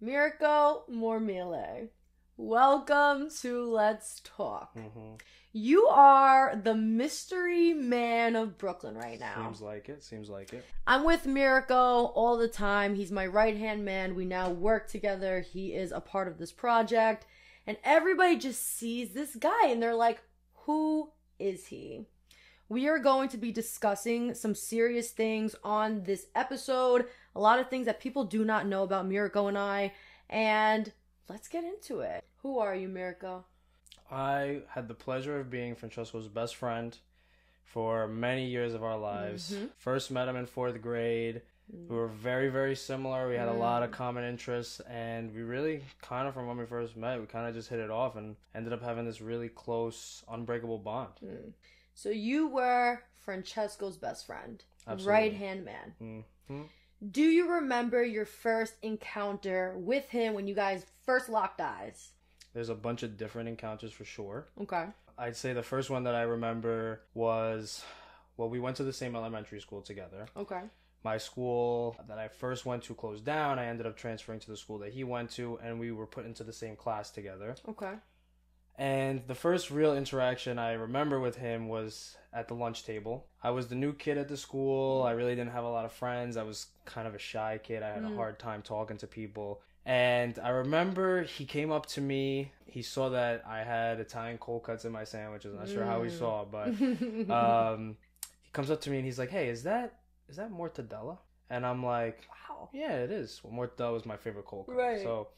Mirko Mormile. Welcome to Let's Talk. hmm You are the mystery man of Brooklyn right now. Seems like it. Seems like it. I'm with Mirko all the time. He's my right hand man. We now work together. He is a part of this project. And everybody just sees this guy and they're like, who is he? We are going to be discussing some serious things on this episode. A lot of things that people do not know about Mirko and I. And let's get into it. Who are you, Mirko? I had the pleasure of being Francesco's best friend for many years of our lives. Mhm. First met him in fourth grade. We were very, very similar. We had a lot of common interests, and we really kind of, from when we first met, we kind of just hit it off and ended up having this really close, unbreakable bond. Mm. So you were Francesco's best friend, right hand man. Do you remember your first encounter with him when you guys first locked eyes? There's a bunch of different encounters for sure. Okay. I'd say the first one that I remember was, well, we went to the same elementary school together. Okay. my school that I first went to closed down. I ended up transferring to the school that he went to, and we were put into the same class together. Okay. And the first real interaction I remember with him was at the lunch table. I was the new kid at the school. I really didn't have a lot of friends. I was kind of a shy kid. I had a Mm. hard time talking to people. And I remember he came up to me. He saw that I had Italian cold cuts in my sandwiches. I'm not sure how he Mm. saw, but um, he comes up to me and he's like, "Hey, is that is that mortadella?" And I'm like, wow. "Yeah, it is. Well, mortadella was my favorite cold cut." Right. So,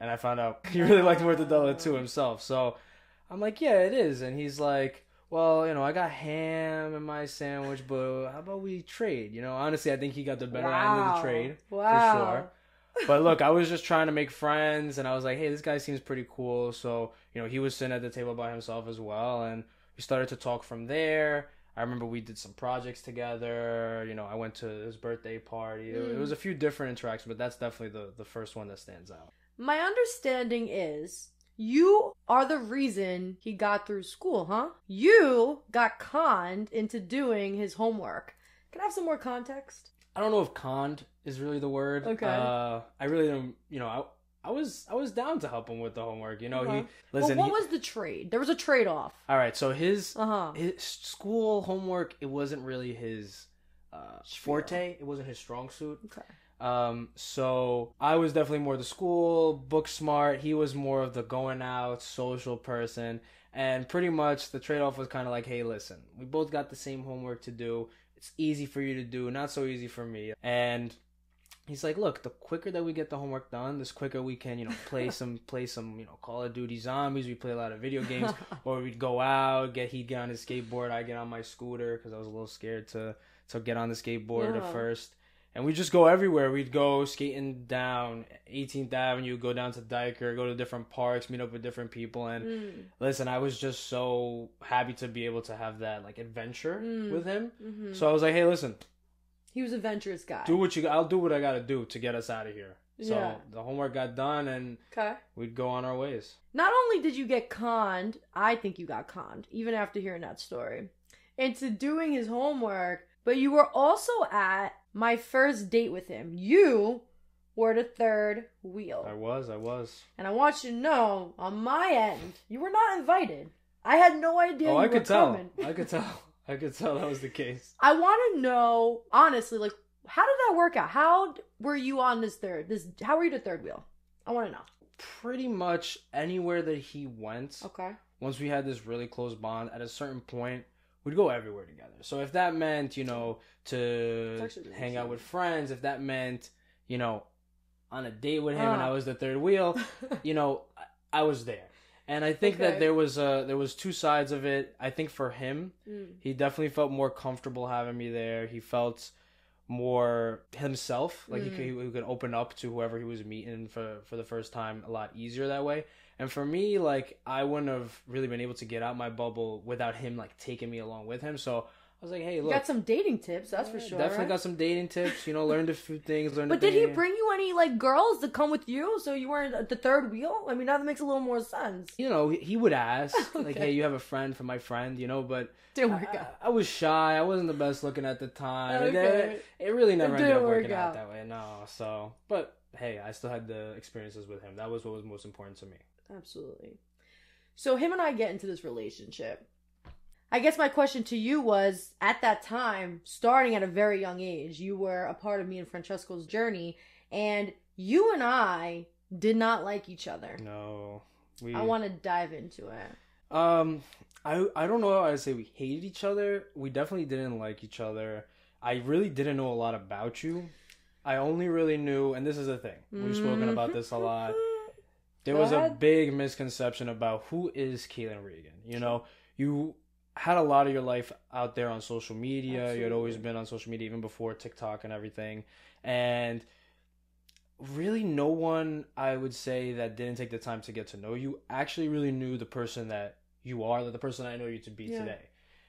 and I found out he really liked mortadella too himself. So, I'm like, "Yeah, it is." And he's like, "Well, you know, I got ham in my sandwich, but how about we trade?" You know, honestly, I think he got the better end of the trade Wow. for sure. But look, I was just trying to make friends, and I was like, "Hey, this guy seems pretty cool." So, you know, he was sitting at the table by himself as well, and we started to talk from there. I remember we did some projects together. You know, I went to his birthday party. It, it was hmm. a few different interactions, but that's definitely the the first one that stands out. My understanding is you are the reason he got through school, huh? You got conned into doing his homework. Can I have some more context? I don't know if conned is really the word. Okay. Uh, I really don't. You know, I. I was I was down to help him with the homework. You know, Okay. he listen. well, he- what was the trade? There was a trade off. all right, so his Uh huh. his school homework it wasn't really his uh, forte it wasn't his strong suit Okay. Um so i was definitely more the school book smart. He was more of the going out social person. And pretty much the trade-off was kind of like hey listen we both got the same homework to do. It's easy for you to do not so easy for me. And he's like look the quicker that we get the homework done this quicker we can you know play some play some you know call of duty zombies. We play a lot of video games. Or we'd go out, get he'd get on his skateboard, I get on my scooter because I was a little scared to to get on the skateboard Yeah. at first, and we'd just go everywhere. We'd go skating down 18th Avenue, go down to Dyker, go to different parks, meet up with different people, and Mm. listen, I was just so happy to be able to have that like adventure Mm. with him. hmm So I was like, hey, listen, He was a venturous guy. do what you, I'll do what I got to do to get us out of here. So Yeah. the homework got done, and okay. we'd go on our ways. Not only did you get conned, I think you got conned, even after hearing that story, into doing his homework, but you were also at my first date with him. You were the third wheel. I was, I was. And I want you to know, on my end, you were not invited. I had no idea oh, I could tell. I could tell. I could tell that was the case. I want to know, honestly, like, how did that work out? How were you on this third? This how were you the third wheel? I want to know. Pretty much anywhere that he went, Okay. once we had this really close bond, at a certain point, we'd go everywhere together. So if that meant, you know, to hang out with friends, if that meant, you know, on a date with him and Ah. I was the third wheel, you know, I, I was there. And I think Okay. that there was uh there was two sides of it. I think for him, Mm. he definitely felt more comfortable having me there. He felt more himself, like he, Mm. could, he could open up to whoever he was meeting for for the first time a lot easier that way. And for me, like I wouldn't have really been able to get out my bubble without him like taking me along with him. So I was like, hey, You look, got some dating tips, that's for sure. Definitely right? got some dating tips. You know, learned a few things. Learned. But did he bring you any like girls to come with you, so you weren't at the third wheel? I mean, now that makes a little more sense. You know, he- would ask like, "Hey, you have a friend for my friend," you know. But Didn't I, work out. I, I was shy. I wasn't the best looking at the time. It- Okay. It, it really never It ended up work working out. out. that way. No. So, but hey, I still had the experiences with him. That was what was most important to me. Absolutely. So him and I get into this relationship. I guess my question to you was at that time, starting at a very young age, you were a part of me and Francesco's journey, and you and I did not like each other. No, we. I want to dive into it. Um, I I don't know how I say we hated each other. We definitely didn't like each other. I really didn't know a lot about you. I only really knew, and this is the thing. We've spoken about this a lot. There Go was a big misconception about who is Kaitlin Reagan. You know, you had a lot of your life out there on social media. You had always been on social media even before TikTok and everything. And really no one I would say that didn't take the time to get to know you actually really knew the person that you are, the person I know you to be Yeah. today.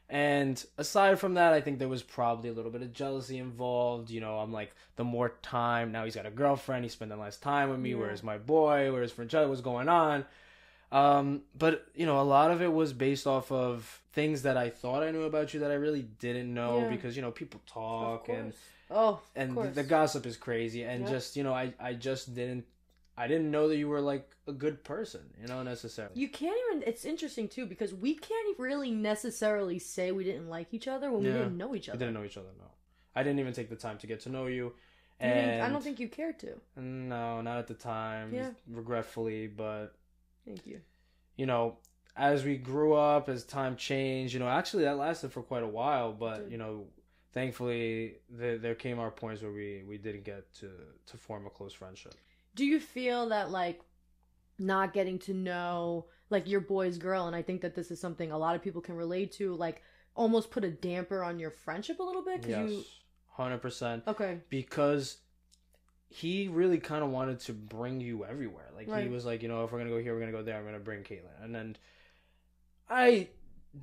And aside from that, I think there was probably a little bit of jealousy involved. You know, I'm like, the more time, now he's got a girlfriend, he's spending less time with me. Yeah. Where's my boy? Where's Francesco? What's going on? Um, but, you know, a lot of it was based off of things that I thought I knew about you that I really didn't know Yeah. because, you know, people talk and. Oh, and the, the gossip is crazy and Yep. just you know I, I just didn't i didn't know that you were like a good person you know necessarily You can't even. It's interesting too because we can't really necessarily say we didn't like each other when we didn't know each other. we didn't know each other no i didn't even take the time to get to know you and I don't think you cared to. no not at the time Yeah. regretfully but Thank you. you know as we grew up as time changed you know actually that lasted for quite a while but you know thankfully there, there came our points where we we didn't get to to form a close friendship Do you feel that like not getting to know like your boy's girl, and I think that this is something a lot of people can relate to, like almost put a damper on your friendship a little bit? yes You... 100% Okay. because he really kind of wanted to bring you everywhere. Like he was like, you know, if we're gonna go here, we're gonna go there. I'm gonna bring Kaitlin, and then I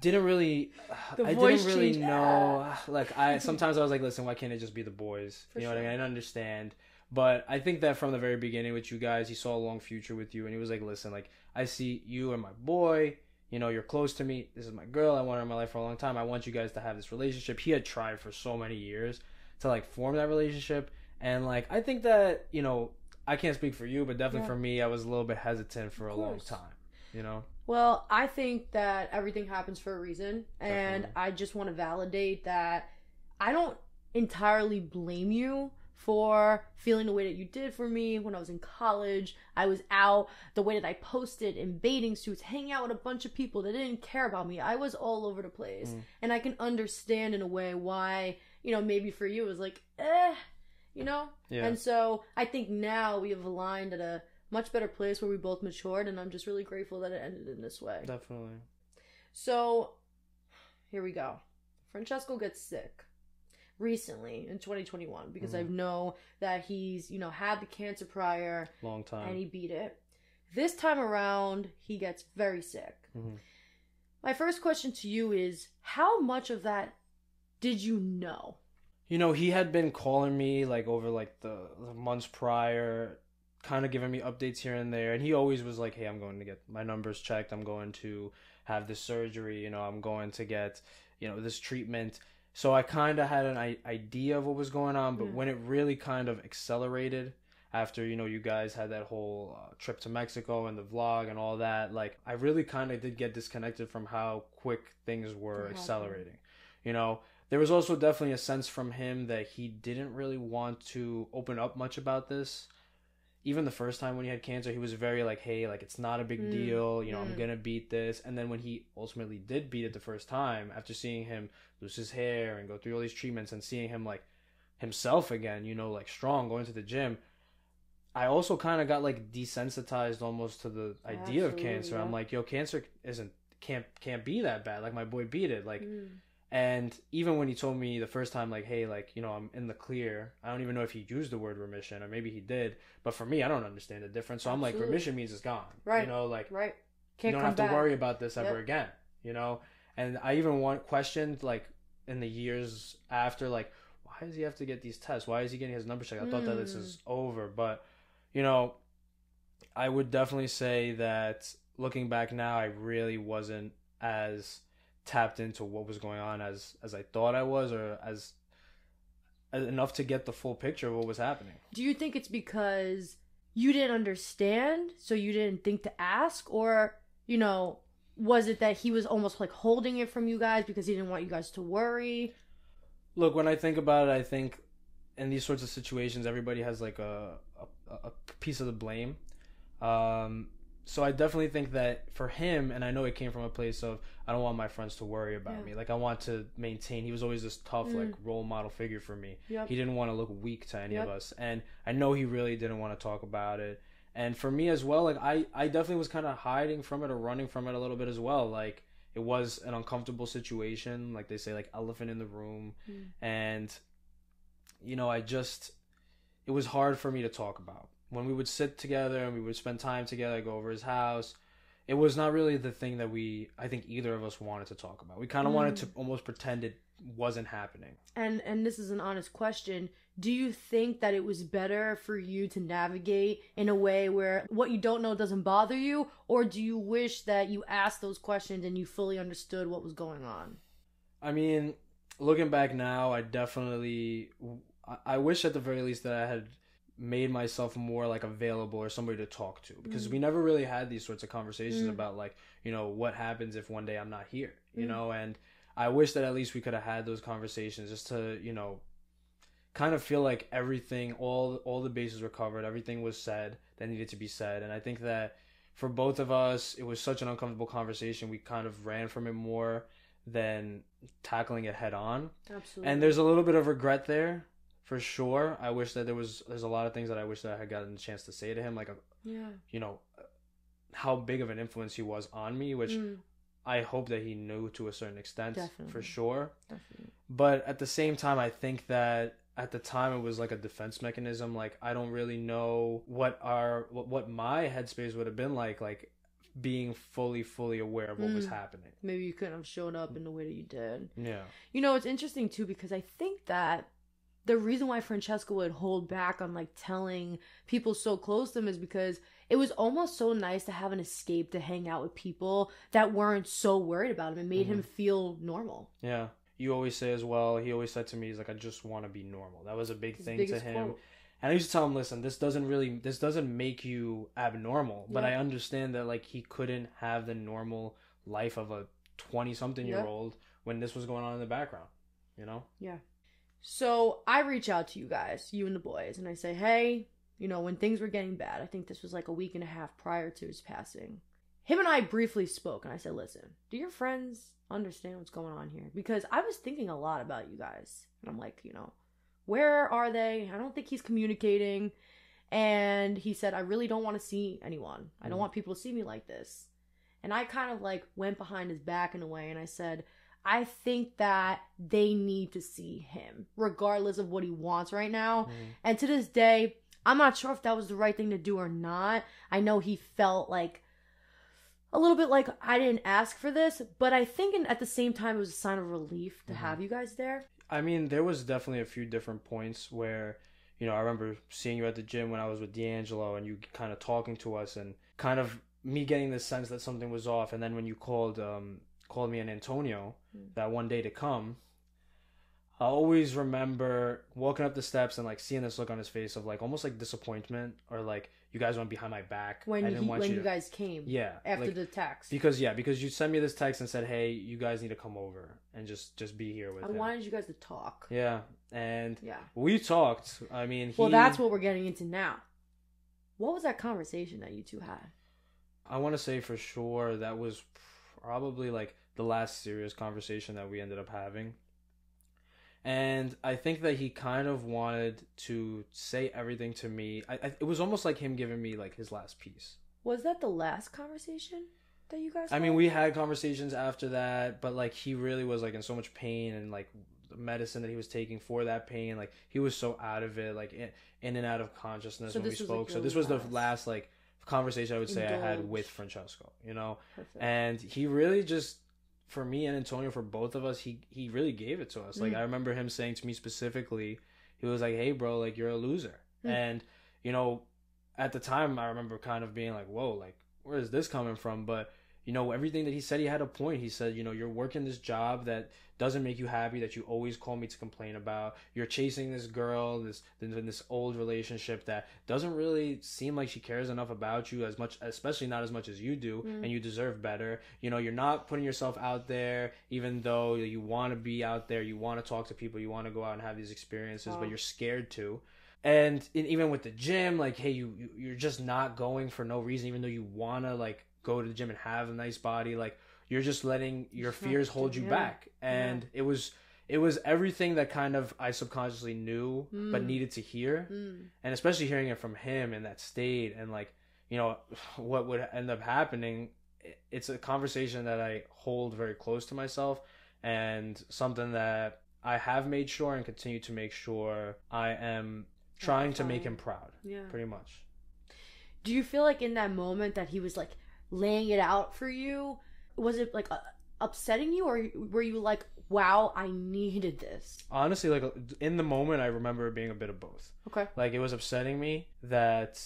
didn't really, The I didn't really change. know. Like I sometimes I was like, listen, why can't it just be the boys? For you know what I mean? I didn't understand. But I think that from the very beginning with you guys, he saw a long future with you, and he was like, "Listen, like I see you and my boy. You know, you're close to me. This is my girl. I want her in my life for a long time. I want you guys to have this relationship." He had tried for so many years to like form that relationship, and like I think that you know, I can't speak for you, but definitely Yeah. for me, I was a little bit hesitant for Of a long time. You know, Well, I think that everything happens for a reason, and Definitely. I just want to validate that I don't entirely blame you for feeling the way that you did for me when I was in college. I was out, the way that I posted in bathing suits, hanging out with a bunch of people that didn't care about me. I was all over the place, Mm. and I can understand in a way why, you know, maybe for you it was like, eh, you know? yeah, And so I think now we have aligned at a much better place where we both matured, and I'm just really grateful that it ended in this way. definitely. So here we go. Francesco gets sick recently in 2021 because I Mhm. know that he's, you know, had the cancer prior Long time. and he beat it. This time around, he gets very sick. Mhm. My first question to you is how much of that did you know? You know, he had been calling me like over like the, the months prior, kind of giving me updates here and there, and he always was like, "Hey, I'm going to get my numbers checked. I'm going to have this surgery. You know, I'm going to get you know this treatment." So I kind of had an I- idea of what was going on, but Yeah. when it really kind of accelerated after you know you guys had that whole uh, trip to Mexico and the vlog and all that, like I really kind of did get disconnected from how quick things were happened? accelerating. You know, there was also definitely a sense from him that he didn't really want to open up much about this. Even the first time when he had cancer, he was very like, "Hey, like it's not a big Mm, deal. You know, I'm mm. gonna beat this." And then when he ultimately did beat it the first time, after seeing him lose his hair and go through all these treatments and seeing him like himself again, you know, like strong, going to the gym, I also kind of got like desensitized almost to the idea of cancer. I'm like, yo, cancer isn't can't can't be that bad. Like my boy beat it. Like Mm. And even when he told me the first time, like, hey, like, you know, I'm in the clear, I don't even know if he used the word remission or maybe he did. But for me, I don't understand the difference. So I'm like, remission means it's gone. Right. You know, like, Right. you Can't don't come have to back. worry about this ever Yep. again. You know? And I even want questioned, like, in the years after, like, why does he have to get these tests? Why is he getting his number checked? I thought that this Mm. is over. But, you know, I would definitely say that looking back now, I really wasn't as tapped into what was going on as as I thought I was or as enough to get the full picture of what was happening. Do you think it's because you didn't understand, so you didn't think to ask, or you know, was it that he was almost like holding it from you guys because he didn't want you guys to worry? Look, when I think about it, I think in these sorts of situations, everybody has like a a, a piece of the blame. Um, so I definitely think that for him, and I know it came from a place of I don't want my friends to worry about Yeah. me. Like I want to maintain. He was always this tough, Mm. like role model figure for me. Yep. He didn't want to look weak to any of us, and I know he really didn't want to talk about it. And for me as well, like I, I definitely was kind of hiding from it or running from it a little bit as well. Like it was an uncomfortable situation, like they say, like elephant in the room, Mm. and you know, I just it was hard for me to talk about when we would sit together and we would spend time together, go over his house. It was not really the thing that we, I think, either of us wanted to talk about. We kind of mm. wanted to almost pretend it wasn't happening. And and this is an honest question. Do you think that it was better for you to navigate in a way where what you don't know doesn't bother you, or do you wish that you asked those questions and you fully understood what was going on? I mean, looking back now, I definitely, I, I wish at the very least that I had made myself more like available or somebody to talk to because Mm. we never really had these sorts of conversations Mm. about like you know what happens if one day I'm not here you Mm. know and I wish that at least we could have had those conversations just to you know kind of feel like everything all all the bases were covered everything was said that needed to be said and I think that for both of us it was such an uncomfortable conversation we kind of ran from it more than tackling it head on Absolutely. and there's a little bit of regret there for sure i wish that there was there's a lot of things that i wish that i had gotten a chance to say to him like uh, yeah. you know how big of an influence he was on me which Mm, i hope that he knew to a certain extent for sure definitely. but at the same time i think that at the time it was like a defense mechanism like i don't really know what our what, what my headspace would have been like like being fully fully aware of what was Mm. happening Maybe you couldn't have shown up in the way that you did. yeah You know, it's interesting too because I think that the reason why Francesco would hold back on like telling people so close to him is because it was almost so nice to have an escape to hang out with people that weren't so worried about him. It made him mm-hmm. feel normal. Yeah. You always say as well, he always said to me, he's like, I just want to be normal. That was a big His thing to him. quote. And I used to tell him, listen, this doesn't really, this doesn't make you abnormal. But I understand that, like, he couldn't have the normal life of a 20 something year old when this was going on in the background, you know? So I reach out to you guys, you and the boys, and I say, hey, you know, when things were getting bad, I think this was like a week and a half prior to his passing. Him and I briefly spoke, and I said, listen, do your friends understand what's going on here? Because I was thinking a lot about you guys. And I'm like, you know, where are they? I don't think he's communicating. And he said, I really don't want to see anyone. I don't Mhm. want people to see me like this. And I kind of like went behind his back in a way, and I said, I think that they need to see him, regardless of what he wants right now. And to this day, I'm not sure if that was the right thing to do or not. I know he felt like a little bit like I didn't ask for this, but I think in, at the same time it was a sign of relief to Mhm. have you guys there. I mean, there was definitely a few different points where, you know, I remember seeing you at the gym when I was with D'Angelo and you kind of talking to us and kind of me getting the sense that something was off. And then when you called, um, called me an Antonio Mm. that one day to come, I always remember walking up the steps and like seeing this look on his face of like almost like disappointment or like you guys went behind my back. When I didn't want when you you to- guys came yeah, after like, the text. because yeah, because you sent me this text and said, "Hey, you guys need to come over and just just be here with I him." wanted you guys to talk. Yeah, and Yeah. we talked. I mean, he, Well, that's what we're getting into now. What was that conversation that you two had? I want to say for sure that was probably like the last serious conversation that we ended up having. And I think that he kind of wanted to say everything to me. I, I, it was almost like him giving me like his last piece. Was that the last conversation that you guys I mean, we had conversations after that, but like he really was like in so much pain and like the medicine that he was taking for that pain, like he was so out of it, like in, in and out of consciousness So when we was, like, spoke. so this was the last- like conversation I would say I had with Francesco, you know. Perfect. And he really just for me and Antonio for both of us, he he really gave it to us. Like Mm. I remember him saying to me specifically, he was like, "Hey, bro, like you're a loser," Mm. and you know, at the time I remember kind of being like, "Whoa, like where is this coming from?" But you know, everything that he said, he had a point. He said, you know, you're working this job that doesn't make you happy, that you always call me to complain about. You're chasing this girl, this in this old relationship that doesn't really seem like she cares enough about you as much, especially not as much as you do, Mm. and you deserve better. You know, you're not putting yourself out there, even though you want to be out there, you want to talk to people, you want to go out and have these experiences, Wow. but you're scared to and in, even with the gym like hey you, you you're just not going for no reason even though you want to like go to the gym and have a nice body like you're just letting your fears hold you doing- back and it was it was everything that kind of i subconsciously knew but Mm. needed to hear Mm. and especially hearing it from him in that state and like you know what would end up happening it's a conversation that i hold very close to myself and something that i have made sure and continue to make sure i am trying to make him proud Yeah. pretty much Do you feel like in that moment that he was like laying it out for you, was it like uh, upsetting you, or were you like, "Wow, I needed this"? honestly like in the moment i remember it being a bit of both Okay. like it was upsetting me that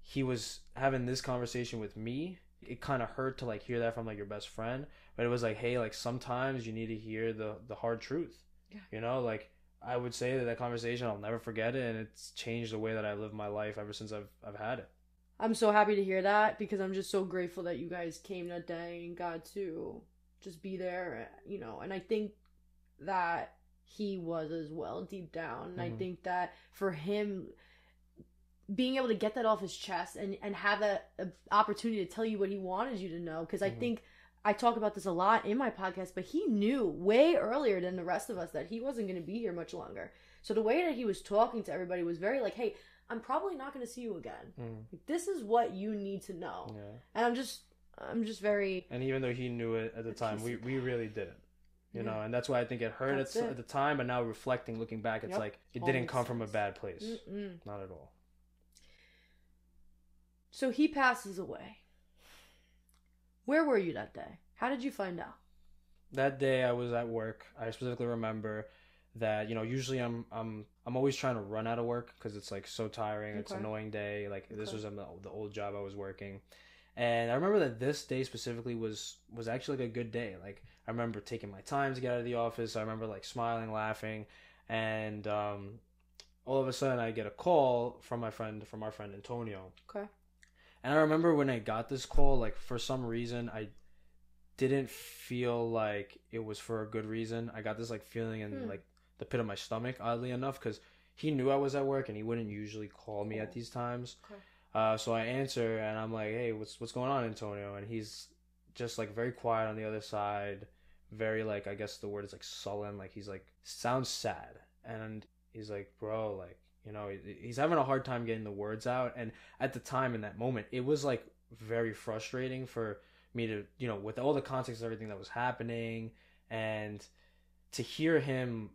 he was having this conversation with me it kind of hurt to like hear that from like your best friend but it was like hey like sometimes you need to hear the the hard truth Yeah. you know like i would say that that conversation i'll never forget it and it's changed the way that i live my life ever since i've i've had it I'm so happy to hear that because I'm just so grateful that you guys came that day and got to just be there, you know. And I think that he was as well deep down. And I Mhm. think that for him being able to get that off his chest and and have that uh, opportunity to tell you what he wanted you to know because I Mhm. think I talk about this a lot in my podcast, but he knew way earlier than the rest of us that he wasn't going to be here much longer. So the way that he was talking to everybody was very like, "Hey, I'm probably not going to see you again. mm, Like, this is what you need to know." yeah And I'm just, I'm just very and even though he knew it at the time we we really didn't you Yeah. know and that's why i think it hurt at, it. at the time but now reflecting looking back it's Yep. like it All didn't come from a bad place Mm-mm. not at all So he passes away. Where were you that day? How did you find out? that day I was at work. I specifically remember that you know usually I'm I'm I'm always trying to run out of work because it's like so tiring. It's an annoying day. Like this was um, the, the old job I was working, and I remember that this day specifically was was actually like a good day. Like I remember taking my time to get out of the office. I remember like smiling, laughing, and um, all of a sudden I get a call from my friend from our friend Antonio. Okay. And I remember when I got this call, like for some reason, I didn't feel like it was for a good reason. I got this like feeling and Hmm. like the pit of my stomach, oddly enough, because he knew I was at work and he wouldn't usually call me at these times. Okay. Uh, so I answer and I'm like, "Hey, what's what's going on, Antonio?" And he's just like very quiet on the other side, very like I guess the word is like sullen, like he's like sounds sad, and he's like, "Bro, like." You know, he's having a hard time getting the words out. And at the time, in that moment, it was like very frustrating for me to, you know, with all the context of everything that was happening and to hear him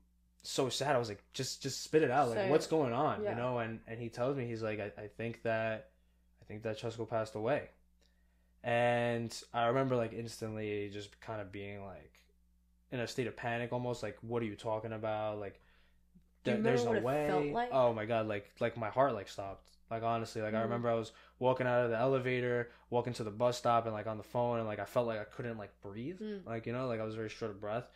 so sad, I was like, just, just spit it out. Like, Say what's it. going on? Yeah. You know? And, and he tells me, he's like, I, I think that, I think that Chesko passed away. And I remember like instantly just kind of being like in a state of panic almost like, what are you talking about? Like, you there's no remember what it way. like? Oh my god, like like my heart like stopped. Like honestly, like I Mhm. remember I was walking out of the elevator, walking to the bus stop, and like on the phone, and like I felt like I couldn't like breathe. Mm. Like you know, like I was very short of breath.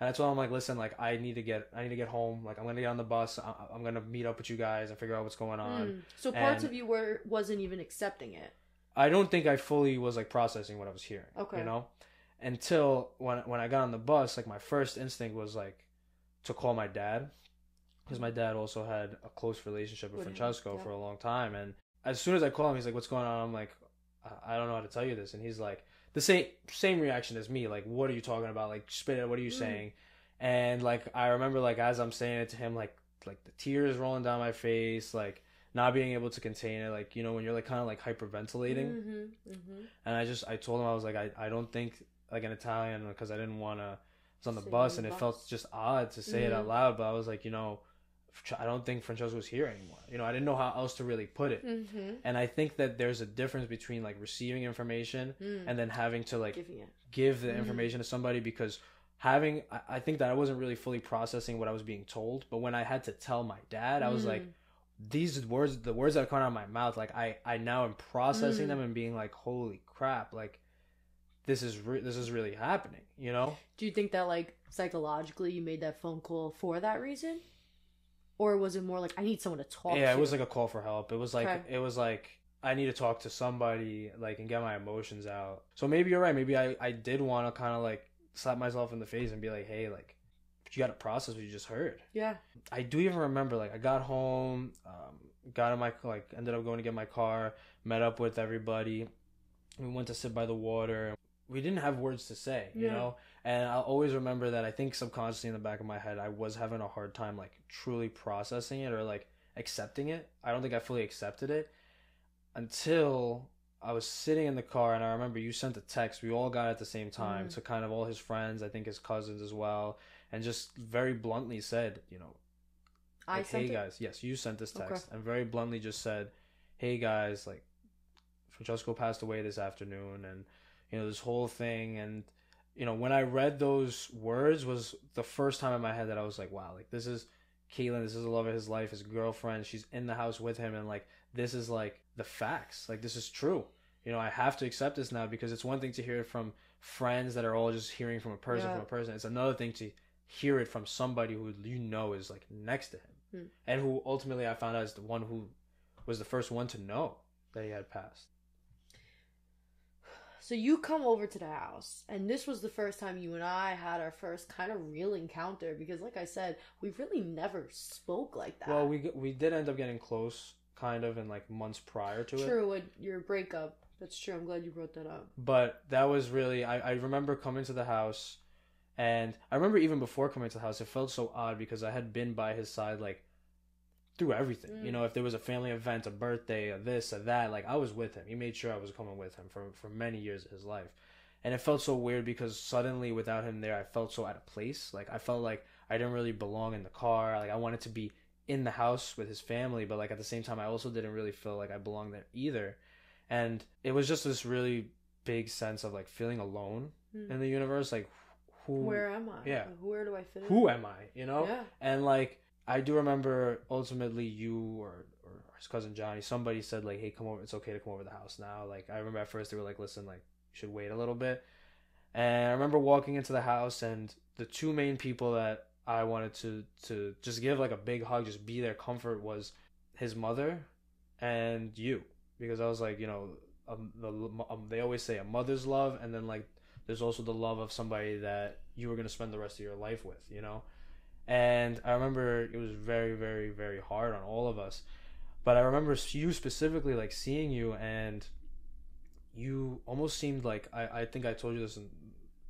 And that's why I'm like, listen, like I need to get, I need to get home. Like I'm gonna get on the bus. I, I'm gonna meet up with you guys and figure out what's going on. Mm. So parts and- of you were wasn't even accepting it. I don't think I fully was like processing what I was hearing. Okay. You know, until when when I got on the bus, like my first instinct was like to call my dad because my dad also had a close relationship with Francesco yeah. for a long time, and as soon as I call him, he's like, "What's going on?" I'm like, "I I don't know how to tell you this," and he's like, the same same reaction as me, like, "What are you talking about? Like, spit it. What are you Mm. saying?" And like I remember, like as I'm saying it to him, like like the tears rolling down my face, like not being able to contain it, like you know when you're like kind of like hyperventilating. Mm-hmm. Mm-hmm. And I just I told him I was like I, I don't think like an Italian because I didn't want to. I was on the bus on and the it felt just odd to say it out Mhm. loud, but I was like, you know, I don't think Francesco was here anymore. You know, I didn't know how else to really put it. Mm-hmm. And I think that there's a difference between like receiving information Mm. and then having to like give the Mhm. information to somebody because having I, I think that I wasn't really fully processing what I was being told. But when I had to tell my dad, I was like, Mm. these words the words that are coming out of my mouth like i i now am processing Mm. them and being like holy crap like this is re- this is really happening. You know? Do you think that like psychologically you made that phone call for that reason? Or was it more like I need someone to talk yeah, to? it was like a call for help. It was like Okay. it was like I need to talk to somebody like and get my emotions out. So maybe you're right. Maybe I I did want to kind of like slap myself in the face and be like, hey, like you got to process what you just heard. Yeah. I do even remember like I got home, um, got in my like ended up going to get my car, met up with everybody. We went to sit by the water. We didn't have words to say, you Yeah. know. And I'll always remember that I think subconsciously in the back of my head I was having a hard time like truly processing it or like accepting it. I don't think I fully accepted it until I was sitting in the car and I remember you sent a text. We all got it at the same time Mhm. to kind of all his friends, I think his cousins as well, and just very bluntly said, you know, I like, hey it. guys, yes, you sent this Okay. text, and very bluntly just said, hey guys, like Francesco passed away this afternoon, and you know this whole thing, and you know when I read those words was the first time in my head that I was like, wow, like this is Keelan, this is the love of his life, his girlfriend, she's in the house with him, and like this is like the facts, like this is true. You know, I have to accept this now because it's one thing to hear it from friends that are all just hearing from a person Yeah. from a person. It's another thing to hear it from somebody who you know is like next to him Hmm. and who ultimately I found out is the one who was the first one to know that he had passed. So you come over to the house, and this was the first time you and I had our first kind of real encounter because, like I said, we really never spoke like that. Well, we we did end up getting close, kind of, in like months prior to it. true with your breakup. That's true. I'm glad you brought that up. But that was really I, I remember coming to the house, and I remember even before coming to the house, it felt so odd because I had been by his side like through everything. Mm. You know, if there was a family event, a birthday, a this, a that, like I was with him. He made sure I was coming with him for for many years of his life. And it felt so weird because suddenly without him there, I felt so out of place. Like I felt like I didn't really belong in the car. Like I wanted to be in the house with his family, but like at the same time I also didn't really feel like I belonged there either. And it was just this really big sense of like feeling alone Hmm. in the universe like who Where am I? yeah. Where do I fit in? who am I, you know? Yeah. And like I do remember ultimately you or or his cousin Johnny, somebody said like, "Hey, come over. It's okay to come over to the house now." Like I remember at first they were like, "Listen, like you should wait a little bit." And I remember walking into the house and the two main people that I wanted to to just give like a big hug, just be their comfort was his mother and you because I was like, you know, um, the um, they always say a mother's love and then like there's also the love of somebody that you were going to spend the rest of your life with, you know? And I remember it was very, very, very hard on all of us. But I remember you specifically, like seeing you, and you almost seemed like I, I think I told you this in,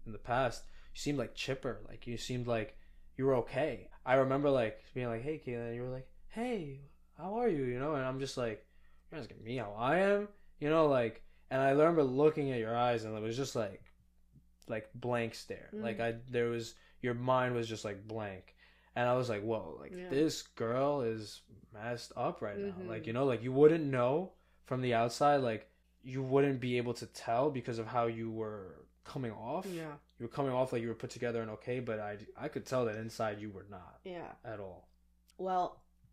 in the past. You seemed like chipper, like you seemed like you were okay. I remember like being like, "Hey, Keelan," and you were like, "Hey, how are you?" You know, and I'm just like, "You're asking me how I am," you know, like. And I remember looking at your eyes, and it was just like, like blank stare. Mm. Like I, there was your mind was just like blank, and I was like, "Whoa!" Like Yeah. this girl is messed up right Mhm. now. Like you know, like you wouldn't know from the outside. Like you wouldn't be able to tell because of how you were coming off. Yeah. You were coming off like you were put together and okay, but I, I could tell that inside you were not Yeah. at all. Well,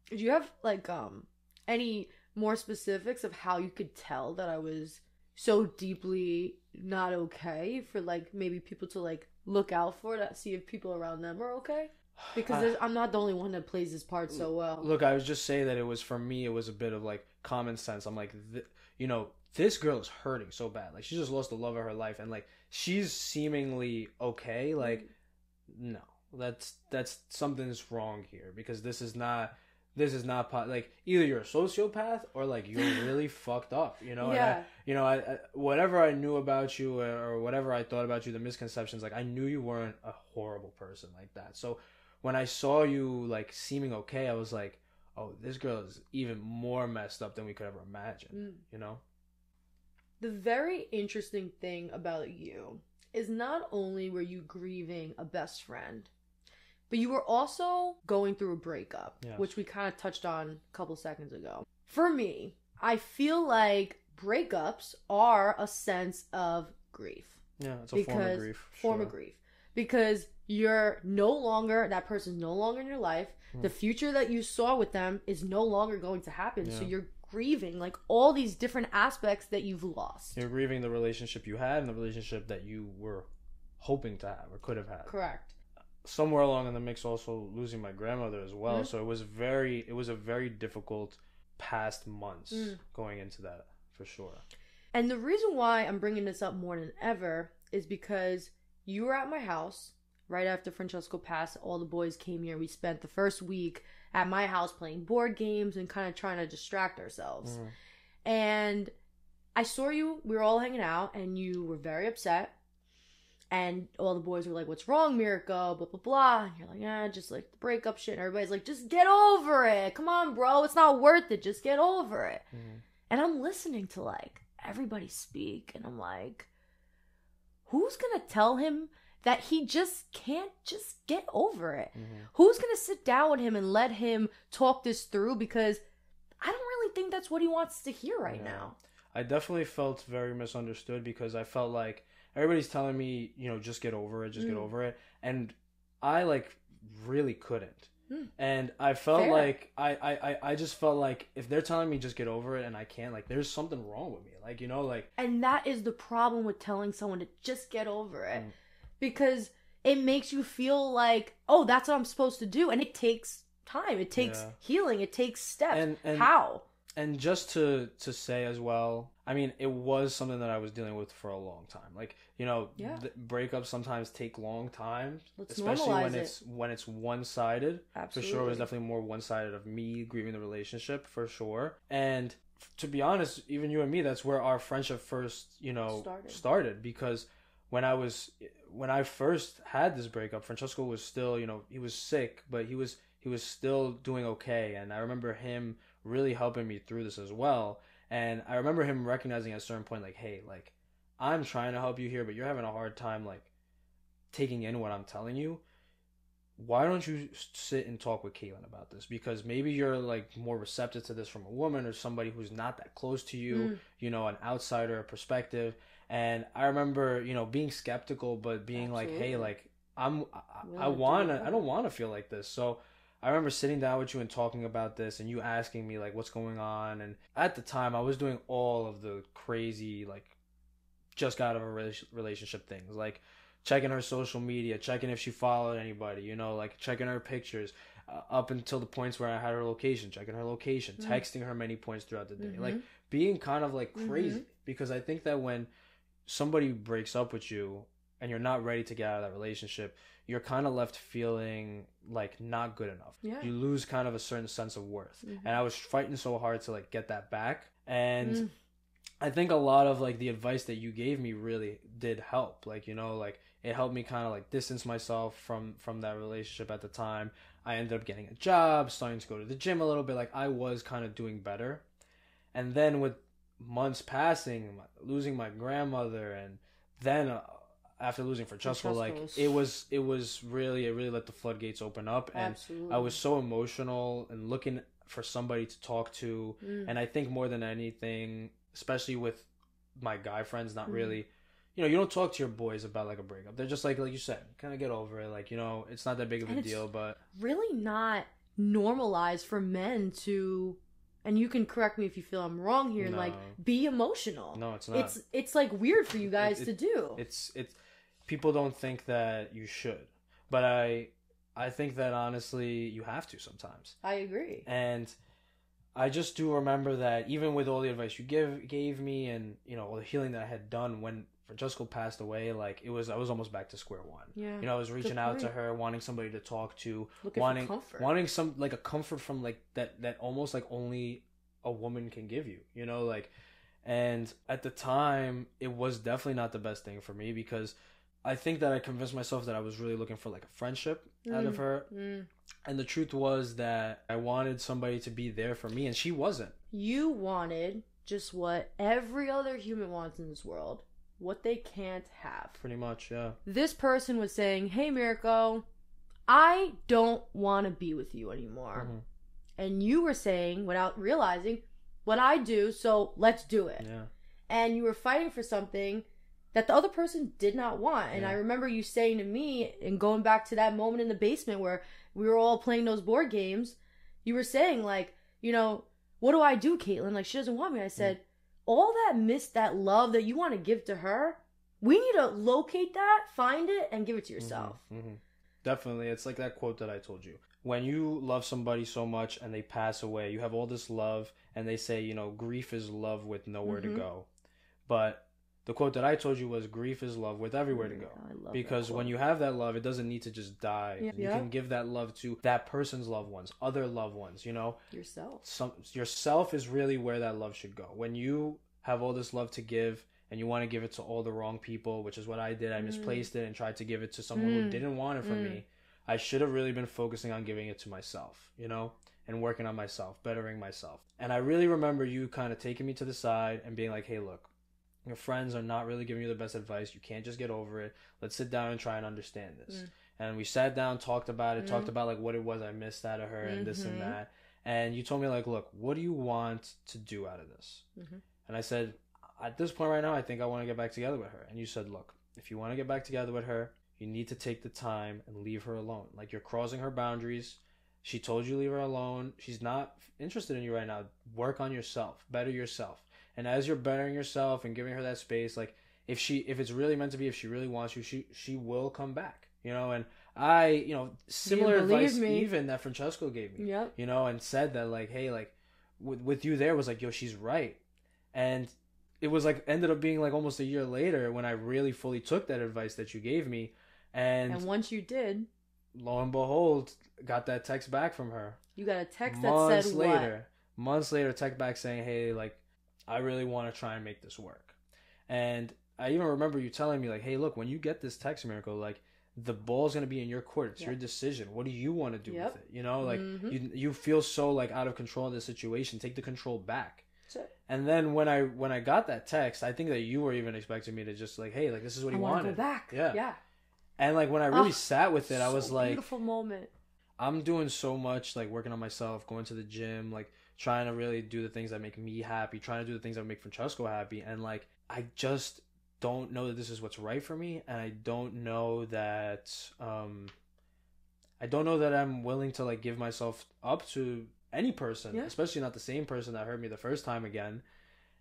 do you have like um any more specifics of how you could tell that I was so deeply not okay for like maybe people to like look out for to see if people around them are okay? Because uh, there's, I'm not the only one that plays this part so well. Look, I was just saying that it was for me. It was a bit of like common sense. I'm like, th- you know, this girl is hurting so bad. Like she just lost the love of her life, and like she's seemingly okay. Like mm-hmm. no, that's that's something's wrong here because this is not. This is not po- like either you're a sociopath or like you're really fucked up, you know. And I- yeah, you know, I, I whatever I knew about you or, or whatever I thought about you, the misconceptions, like I knew you weren't a horrible person like that. So when I saw you like seeming okay, I was like, oh, this girl is even more messed up than we could ever imagine. Mm. You know? the very interesting thing about you is not only were you grieving a best friend, but you were also going through a breakup, Yes. which we kind of touched on a couple seconds ago. For me, I feel like breakups are a sense of grief. Yeah, it's a form of grief. Form of grief. Because you're no longer, that person's no longer in your life. Hmm. The future that you saw with them is no longer going to happen. So you're grieving like all these different aspects that you've lost. You're grieving the relationship you had and the relationship that you were hoping to have or could have had. Correct. Somewhere along in the mix, also losing my grandmother as well. Mhm. So it was very, it was a very difficult past months Mm. going into that for sure. And the reason why I'm bringing this up more than ever is because you were at my house right after Francesco passed. All the boys came here. We spent the first week at my house playing board games and kind of trying to distract ourselves. Mhm. And I saw you, we were all hanging out, and you were very upset. And all the boys were like, What's wrong, Mirko? Blah, blah, blah. And you're like, Yeah, just like the breakup shit. And everybody's like, Just get over it. Come on, bro. It's not worth it. Just get over it. Mhm. And I'm listening to like everybody speak, and I'm like, Who's gonna tell him that he just can't just get over it? Mhm. Who's gonna sit down with him and let him talk this through? Because I don't really think that's what he wants to hear right Yeah. now. I definitely felt very misunderstood because I felt like everybody's telling me, you know, just get over it, just get Mm. over it, and I like really couldn't. Mm. And I felt Fair. like I, I, I- I just felt like if they're telling me just get over it and I can't, like there's something wrong with me. Like, you know, like And that is the problem with telling someone to just get over it. Mm. Because it makes you feel like, oh, that's what I'm supposed to do. And it takes time. It takes Yeah. healing. It takes steps. And- and- How? and just to to say as well i mean it was something that i was dealing with for a long time like you know Yeah. th- breakups sometimes take long time Let's especially when it. it's when it's one-sided for sure it was definitely more one-sided of me grieving the relationship for sure and to be honest even you and me that's where our friendship first you know Started. because when i was when i first had this breakup francesco was still you know he was sick but he was he was still doing okay and i remember him really helping me through this as well and i remember him recognizing at a certain point like hey like i'm trying to help you here but you're having a hard time like taking in what i'm telling you why don't you sit and talk with Kaitlin about this? Because maybe you're like more receptive to this from a woman or somebody who's not that close to you, Mm. you know, an outsider perspective. And I remember, you know, being skeptical, but being like, hey, like I'm, I, I wanna, I don't want to feel like this. So I remember sitting down with you and talking about this, and you asking me like, what's going on. And at the time, I was doing all of the crazy like, just got out of a rela- relationship things like checking her social media, checking if she followed anybody, you know, like checking her pictures, uh, up until the points where I had her location, checking her location, Mm. texting her many points throughout the day, Mhm. like being kind of like crazy. Mhm. Because I think that when somebody breaks up with you and you're not ready to get out of that relationship, you're kind of left feeling like not good enough. Yeah. You lose kind of a certain sense of worth. Mhm. And I was fighting so hard to like get that back. And Mm. I think a lot of like the advice that you gave me really did help. Like, you know, like it helped me kind of like distance myself from from that relationship at the time. I ended up getting a job, starting to go to the gym a little bit. Like I was kind of doing better. And then with months passing, losing my grandmother and then uh, after losing Francesco, Francesco like it was it was really it really let the floodgates open up and Absolutely. I was so emotional and looking for somebody to talk to Mm. and I think more than anything, especially with my guy friends, not Mhm. really, you know, you don't talk to your boys about like a breakup. They're just like, like you said, kind of get over it. Like, you know, it's not that big of a And it's- deal, but really not normalized for men to and you can correct me if you feel I'm wrong here No. like be emotional. no, it's not. It's it's like weird for you guys it- to do. it's, it's, people don't think that you should, but I, I think that honestly, you have to sometimes. I agree. And I just do remember that even with all the advice you give gave me and you know all the healing that I had done when Francesco passed away, like it was I was almost back to square one. Yeah. You know, I was reaching out to her, wanting somebody to talk to, Looking wanting wanting some like a comfort from like that that almost like only a woman can give you. You know, like and at the time it was definitely not the best thing for me because I think that I convinced myself that I was really looking for like a friendship out of Mm. her Mm. and the truth was that I wanted somebody to be there for me, and she wasn't. You wanted just what every other human wants in this world, what they can't have. Pretty much, yeah. This person was saying, "Hey Mirko, I don't want to be with you anymore." Mhm. And you were saying without realizing what I do, so let's do it. Yeah. and you were fighting for something that the other person did not want. And Yeah. I remember you saying to me, and going back to that moment in the basement where we were all playing those board games, you were saying, like, you know, what do I do, Kaitlin? Like, she doesn't want me. I said, all that miss, that love that you want to give to her, we need to locate that, find it, and give it to yourself. hmm Definitely. It's like that quote that I told you. When you love somebody so much and they pass away, you have all this love, and they say, you know, grief is love with nowhere Mhm. to go. But the quote that I told you was, grief is love with everywhere to Oh go. Love because when you have that love, it doesn't need to just die. Yeah. You Yeah. can give that love to that person's loved ones, other loved ones, you know? yourself. some yourself is really where that love should go. When you have all this love to give and you want to give it to all the wrong people, which is what I did. I Mm. misplaced it and tried to give it to someone who Mm. didn't want it from Mm. me. I should have really been focusing on giving it to myself, you know, and working on myself, bettering myself. And I really remember you kind of taking me to the side and being like, "Hey, look, your friends are not really giving you the best advice. You can't just get over it. Let's sit down and try and understand this." Mm. And we sat down, talked about it, talked Mm. about like what it was I missed out of her and this and Mhm. that and you told me like look what do you want to do out of this Mhm. and i said at this point right now i think i want to get back together with her and you said look if you want to get back together with her you need to take the time and leave her alone like you're crossing her boundaries she told you leave her alone she's not interested in you right now work on yourself better yourself and as you're bettering yourself and giving her that space like if she if it's really meant to be if she really wants you she she will come back you know and i you know similar believe advice me. even that francesco gave me Yep. you know, and said that like, hey, like with with you there was like, yo, she's right, and it was like ended up being like almost a year later when I really fully took that advice that you gave me, and, And once you did, lo and behold, got that text back from her you got a text that said later. Months later, text back saying, hey, like I really want to try and make this work, and I even remember you telling me like, hey, look, when you get this text Mirko, like. The ball's gonna be in your court. It's Yeah. your decision. What do you want to do Yep. with it? You know, like Mhm. you you feel so like out of control of the situation. Take the control back. And then when I when I got that text, I think that you were even expecting me to just like, hey, like this is what I he want to wanted. go back. Yeah. Yeah. And like when I really Oh, sat with it, I was like, beautiful moment. I'm doing so much, like working on myself, going to the gym, like trying to really do the things that make me happy, trying to do the things that make Francesco happy, and like I just don't know that this is what's right for me, and I don't know that um I don't know that I'm willing to like give myself up to any person, Yeah. especially not the same person that hurt me the first time again.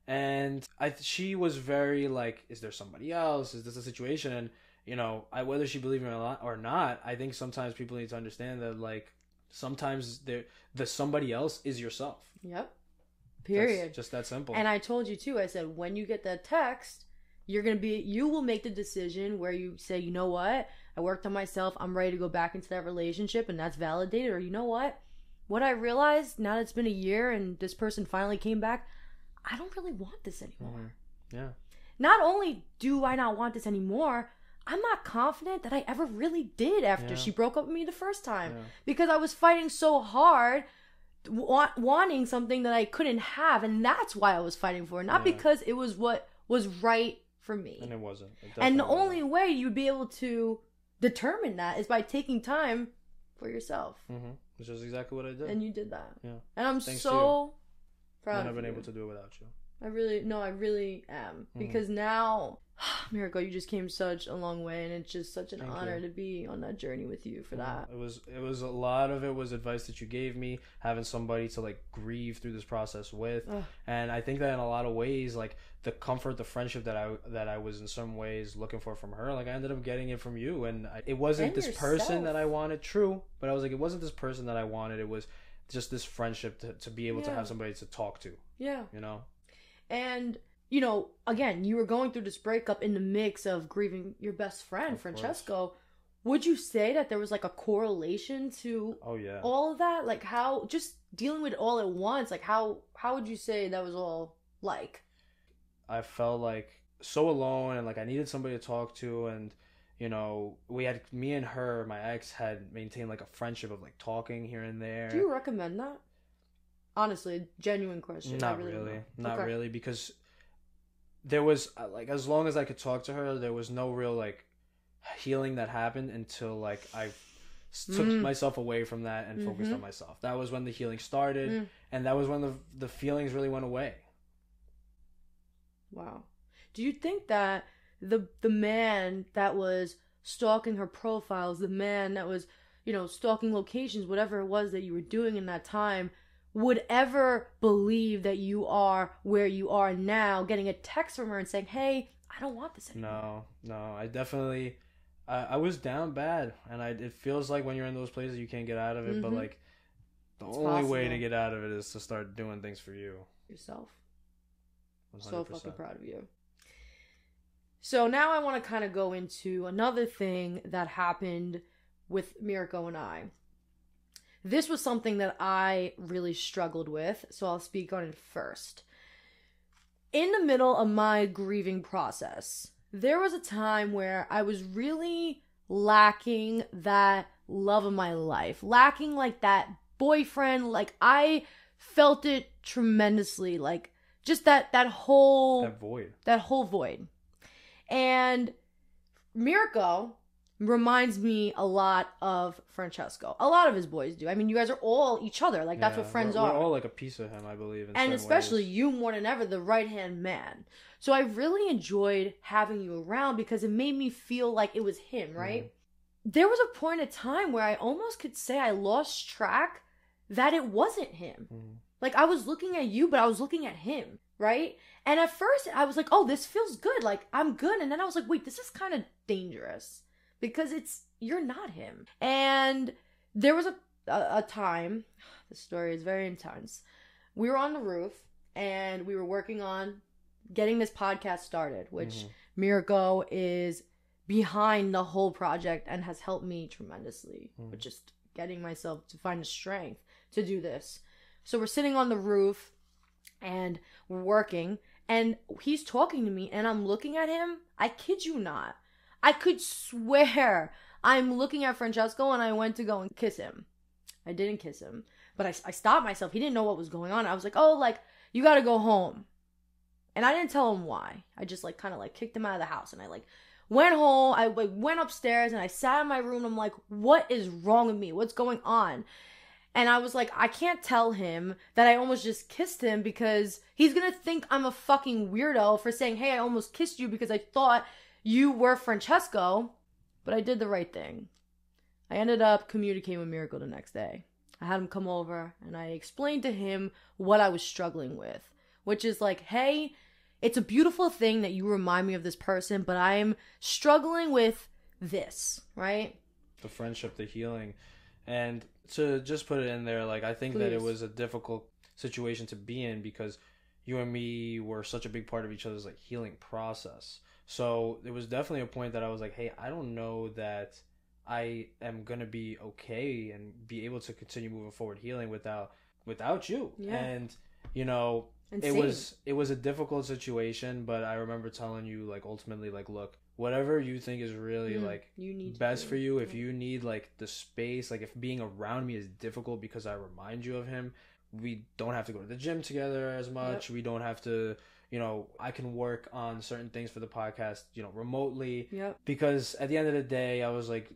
And I, she was very like, is there somebody else? Is this a situation? And you know, I whether she believed me or not, or not, I think sometimes people need to understand that like sometimes there the somebody else is yourself. Yep. That's Period. just that simple. And I told you too. I said when you get that text, you're gonna be. You will make the decision where you say, you know what, I worked on myself. I'm ready to go back into that relationship, and that's validated. Or you know what, what I realized now that it's been a year and this person finally came back, I don't really want this anymore. Mhm. Yeah. Not only do I not want this anymore, I'm not confident that I ever really did after Yeah. she broke up with me the first time Yeah. because I was fighting so hard wa- wanting something that I couldn't have and that's why I was fighting for it not Yeah. because it was what was right for me And it wasn't. It and the only way you'd be able to determine that is by taking time for yourself wasn't. Mhm. Which is exactly what I did. and you did that Yeah. and I'm Thanks so proud have been you. able to do it without you. I really no, I really am Mhm. because now, Mirko, you just came such a long way, and it's just such an Thank honor you. to be on that journey with you for Mhm. that. It was it was a lot of it was advice that you gave me, having somebody to like grieve through this process with. Ugh. And I think that in a lot of ways, like the comfort, the friendship that I that I was in some ways looking for from her, like I ended up getting it from you. And I, it wasn't And this person that I wanted, true, but I was like, it wasn't this person that I wanted. It was just this friendship to, to be able to have somebody to talk to, Yeah, you know? And you know, again, you were going through this breakup in the mix of grieving your best friend, Of course. Francesco. Would you say that there was like a correlation to Oh yeah. all of that? Like how just dealing with it all at once? Like how how would you say that was all like? I felt like so alone and like I needed somebody to talk to and you know we had me and her my ex had maintained like a friendship of like talking here and there Do you recommend that? Honestly, genuine question. Not really, really, don't Okay. really because there was uh, like as long as I could talk to her there was no real like healing that happened until like I took Mm. myself away from that and focused Mhm. on myself that was when the healing started Mm. and that was when the the feelings really went away Wow. Do you think that the the man that was stalking her profiles, the man that was, you know, stalking locations, whatever it was that you were doing in that time, would ever believe that you are where you are now, getting a text from her and saying, "Hey, I don't want this anymore." No, no, I definitely, I, I was down bad, and I it feels like when you're in those places you can't get out of it. But Mhm. like, the It's only way to get out of it is to start doing things for you. Yourself. 100%. So fucking proud of you. So now I want to kind of go into another thing that happened with Mirko and I. This was something that I really struggled with, so I'll speak on it first. In the middle of my grieving process, there was a time where I was really lacking that love of my life, lacking like that boyfriend. Like I felt it tremendously, like just that that whole That void. that whole void. And Mirko reminds me a lot of Francesco. A lot of his boys do. I mean, you guys are all each other. Like that's Yeah, what friends we're, are. We're all like a piece of him, I believe. In and especially ways. you more than ever, the right hand man. So I really enjoyed having you around because it made me feel like it was him, right? There was a point in time where I almost could say I lost track that it wasn't him. Mhm. Like I was looking at you, but I was looking at him, right? And at first I was like, "Oh, this feels good. Like I'm good." And then I was like, "Wait, this is kind of dangerous because it's you're not him." And there was a a, a time. The story is very intense. We were on the roof and we were working on getting this podcast started, which Mhm. Mirko is behind the whole project and has helped me tremendously Mm. with just getting myself to find the strength to do this. So we're sitting on the roof and we're working and he's talking to me and I'm looking at him. I kid you not. I could swear I'm looking at Francesco and I went to go and kiss him. I didn't kiss him, but I, I stopped myself. He didn't know what was going on. I was like, oh, like, you gotta go home. And I didn't tell him why. I just like kind of like kicked him out of the house and I like went home. I like went upstairs and I sat in my room. I'm like, what is wrong with me? What's going on? And I was like, I can't tell him that I almost just kissed him because he's gonna think I'm a fucking weirdo for saying, hey, I almost kissed you because I thought you were Francesco. But I did the right thing. I ended up communicating with Mirko the next day. I had him come over and I explained to him what I was struggling with, which is like, hey, it's a beautiful thing that you remind me of this person, but I'm struggling with this, right? the friendship, the healing, and to just put it in there, like I think that it was a difficult situation to be in because you and me were such a big part of each other's like healing process. So it was definitely a point that I was like, hey, I don't know that I am gonna be okay and be able to continue moving forward healing without without you. Yeah. And you know, And it same. was it was a difficult situation, but I remember telling you like ultimately like look, whatever you think is really Mm, like you need best for you if Yeah. you need like the space like if being around me is difficult because i remind you of him we don't have to go to the gym together as much we don't have to you know i can work on certain things for the podcast you know remotely. Yep. because at the end of the day i was like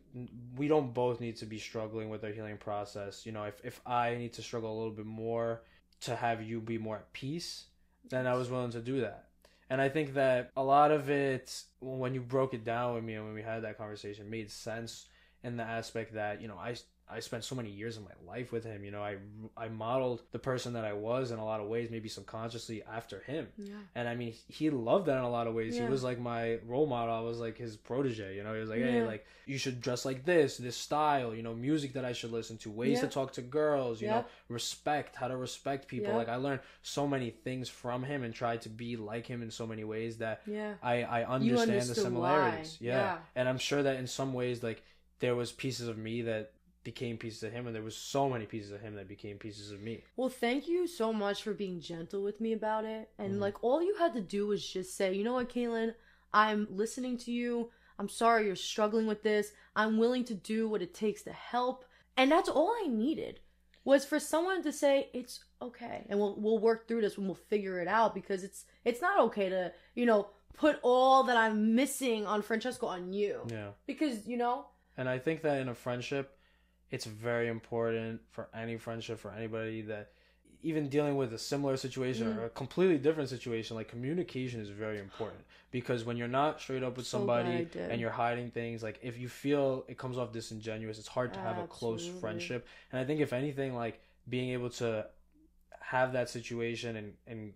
we don't both need to be struggling with our healing process. You know if, if i need to struggle a little bit more to have you be more at peace then i was willing to do that. And i think that a lot of it when you broke it down with me and when we had that conversation made sense in the aspect that you know i I spent so many years of my life with him. You know, I I modeled the person that I was in a lot of ways, maybe subconsciously after him. Yeah. And I mean, he loved that in a lot of ways. Yeah. He was like my role model. I was like his protege. You know, he was like, hey, Yeah. like you should dress like this, this style. You know, music that I should listen to, ways to talk to girls. You know, respect, how to respect people. Like I learned so many things from him and tried to be like him in so many ways that Yeah. I I understand the similarities. Yeah. and I'm sure that in some ways, like there was pieces of me that became pieces of him, and there was so many pieces of him that became pieces of me. Well, thank you so much for being gentle with me about it. And Mhm. like all you had to do was just say, you know what, Kaitlin, I'm listening to you. I'm sorry you're struggling with this. I'm willing to do what it takes to help. And that's all I needed was for someone to say it's okay and we'll we'll work through this and we'll figure it out because it's it's not okay to, you know, put all that I'm missing on Francesco on you. Yeah. Because, you know, And I think that in a friendship, it's very important for any friendship for anybody that even dealing with a similar situation Mm. or a completely different situation, like communication is very important because when you're not straight up with So somebody and you're hiding things, like if you feel it comes off disingenuous, it's hard to have a close friendship. And I think if anything, like being able to have that situation and and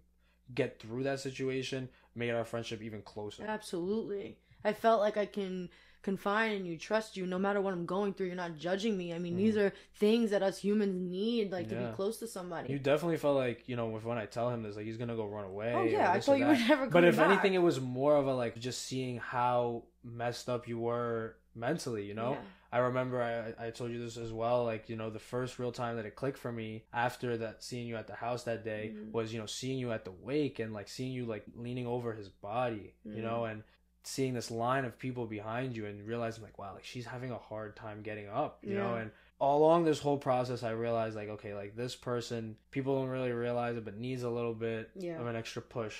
get through that situation made our friendship even closer. Absolutely. I felt like I can confide in you, trust you, no matter what I'm going through. You're not judging me. I mean, these are things that us humans need, like to Mm-hmm. Be close to somebody. You definitely felt like you know if when I tell him this, like he's gonna go run away. oh yeah, I thought you were that. never. But if back. anything, it was more of a like just seeing how messed up you were mentally. You know, Yeah. I remember I I told you this as well. Like you know, the first real time that it clicked for me after that seeing you at the house that day Mhm. was you know seeing you at the wake and like seeing you like leaning over his body. You Mhm. know, and seeing this line of people behind you and realizing like wow like she's having a hard time getting up you know? And all along this whole process i realized like okay like this person people don't really realize it but needs a little bit Yeah. of an extra push.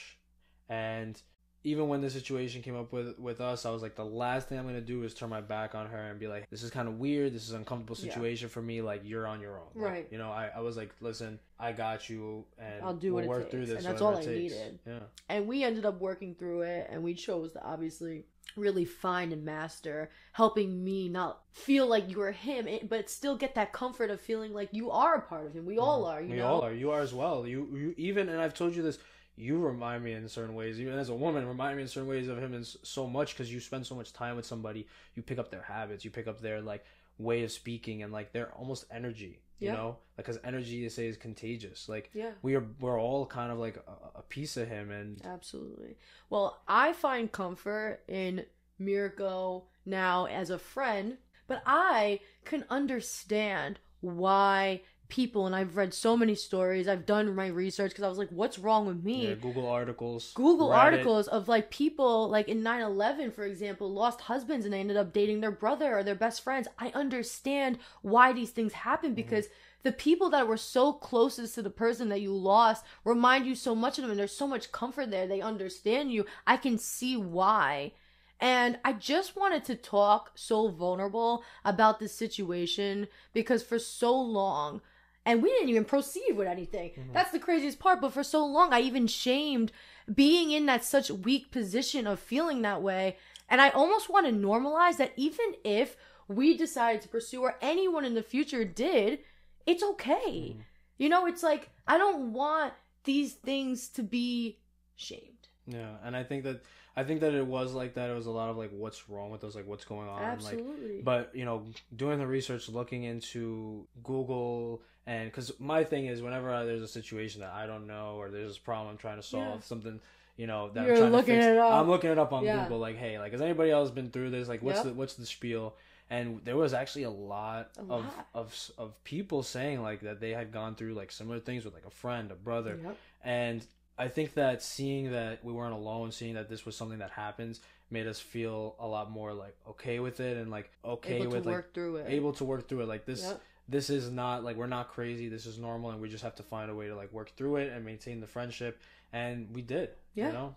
And even when the situation came up with with us i was like the last thing i'm gonna do is turn my back on her and be like this is kind of weird this is an uncomfortable Yeah. situation for me like you're on your own Like, Right. you know I, I was like listen i got you and I'll do we'll what it work takes. through this And that's all I takes. needed. yeah and we ended up working through it and we chose to obviously really find and master helping me not feel like you are him but still get that comfort of feeling like you are a part of him we all are you Mm-hmm. we know all are. You are as well. You, you even, and I've told you this. You remind me in certain ways, even as a woman, remind me in certain ways of him in so much because you spend so much time with somebody. You pick up their habits. You pick up their like way of speaking and like their almost energy. You Yeah. know, like because energy they say is contagious. Like yeah we are, we're all kind of like a, a piece of him, and absolutely well i find comfort in mirko now as a friend but i can understand why people and i've read so many stories i've done my research because i was like what's wrong with me yeah, Google articles, Google Reddit. articles of like people like in 9/11 for example lost husbands and they ended up dating their brother or their best friends. I understand why these things happen Mm-hmm. because the people that were so closest to the person that you lost remind you so much of them and there's so much comfort there. They understand you. I can see why. And I just wanted to talk so vulnerable about this situation because for so long and we didn't even proceed with anything. Mhm. That's the craziest part. But for so long, I even shamed being in that such weak position of feeling that way. And I almost want to normalize that even if we decided to pursue or anyone in the future did, it's okay. Mhm. You know, it's like I don't want these things to be shamed. Yeah, and I think that I think that it was like that. It was a lot of like, what's wrong with us? Like, what's going on? Like, Absolutely. but you know doing the research looking into google and because my thing is whenever I, there's a situation that i don't know or there's this problem i'm trying to solve Yeah. something you know that You're i'm trying looking to fix it up. i'm looking it up on Yeah. google like hey like has anybody else been through this like what's Yep. the what's the spiel and there was actually a lot A of lot. of of people saying like that they had gone through like similar things with like a friend a brother Yep. and I think that seeing that we weren't alone, seeing that this was something that happens, made us feel a lot more like okay with it and like okay able with to like work through it. able to work through it. Like this, Yep. This is not like we're not crazy. This is normal, and we just have to find a way to like work through it and maintain the friendship. And we did, Yeah. you know,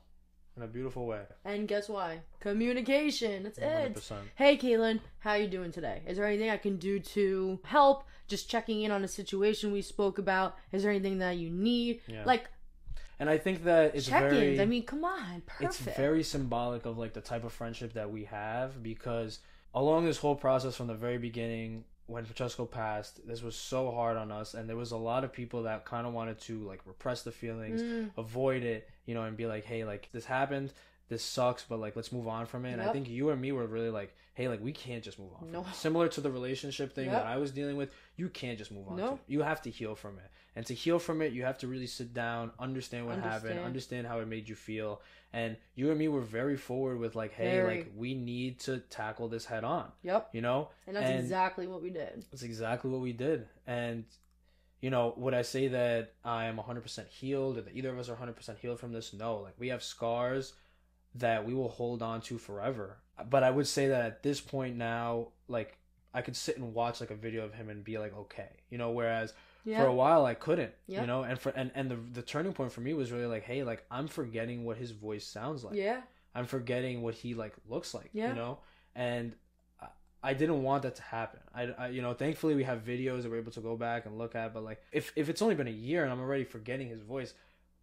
in a beautiful way. And guess why? Communication. That's One hundred it. Hey, Kaitlin, how are you doing today? Is there anything I can do to help? Just checking in on a situation we spoke about. Is there anything that you need? Yeah. Like And I think that it's check-ins. very. I mean, come on, it's very symbolic of like the type of friendship that we have because along this whole process from the very beginning when Francesco passed this was so hard on us and there was a lot of people that kind of wanted to like repress the feelings Mm, avoid it you know and be like hey like this happened this sucks but like let's move on from it and i think you and me were really like hey like we can't just move on No. from it. similar to the relationship thing Yep. that i was dealing with you can't just move on No. to it. you have to heal from it and to heal from it you have to really sit down understand what happened Understand. understand how it made you feel and you and me were very forward with like hey Very. like we need to tackle this head on yep. you know And that's and- exactly what we did. that's exactly what we did. And, you know, would I say that I am 100% healed or that either of us are 100% healed from this? No. Like, we have scars that we will hold on to forever. But I would say that at this point now, like, I could sit and watch like a video of him and be like, okay, you know, whereas Yeah. for a while I couldn't, Yeah. you know, and for, and, and the, the turning point for me was really like, hey, like, I'm forgetting what his voice sounds like. yeah. I'm forgetting what he like looks like, Yeah. you know, and I, I didn't want that to happen. I, I, you know, thankfully we have videos that we're able to go back and look at. But like, if if it's only been a year and I'm already forgetting his voice,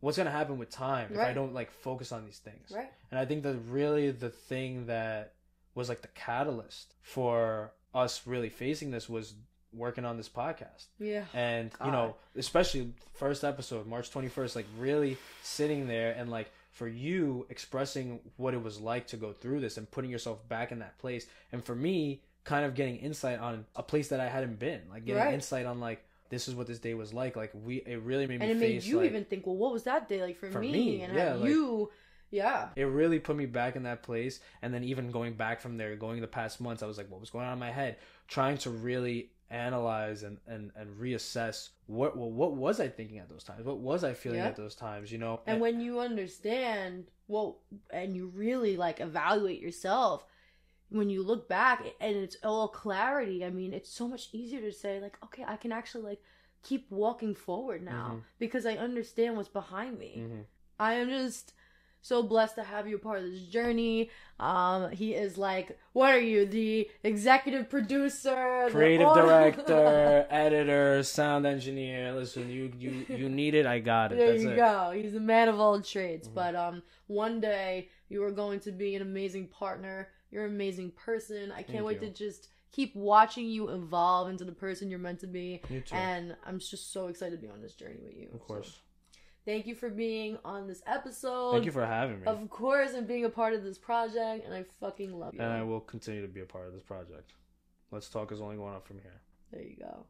what's gonna happen with time if I don't like focus on these things? Right. And I think that really the thing that was like the catalyst for us really facing this was working on this podcast. Yeah. And God. you know, especially first episode, March 21st, like really sitting there and like for you expressing what it was like to go through this and putting yourself back in that place. And for me, kind of getting insight on a place that I hadn't been, like getting Right. insight on like this is what this day was like. Like we, it really made me and it made you like, even think, well, what was that day like for, For me? me, And yeah, like- you, yeah, it really put me back in that place and then even going back from there going the past months i was like what was going on in my head trying to really analyze and and, and reassess what well, what was i thinking at those times what was i feeling Yeah. at those times you know and when you understand, well, and you really like evaluate yourself, when you look back and it's all clarity, I mean, it's so much easier to say like, okay, I can actually like keep walking forward now Mhm. because I understand what's behind me. Mhm. I am just so blessed to have you a part of this journey. Um, he is like, what are you, the executive producer, creative au- director editor sound engineer listen you you you need it i got it there that's you it go. He's a man of all trades. Mhm. But um, one day you are going to be an amazing partner. You're an amazing person. I can't Thank wait you. to just keep watching you evolve into the person you're meant to be. you too And I'm just so excited to be on this journey with you. of So, course thank you for being on this episode. thank you for having me Of course, and being a part of this project, and I fucking love you. and i will continue to be a part of this project let's talk is only going up from here There you go.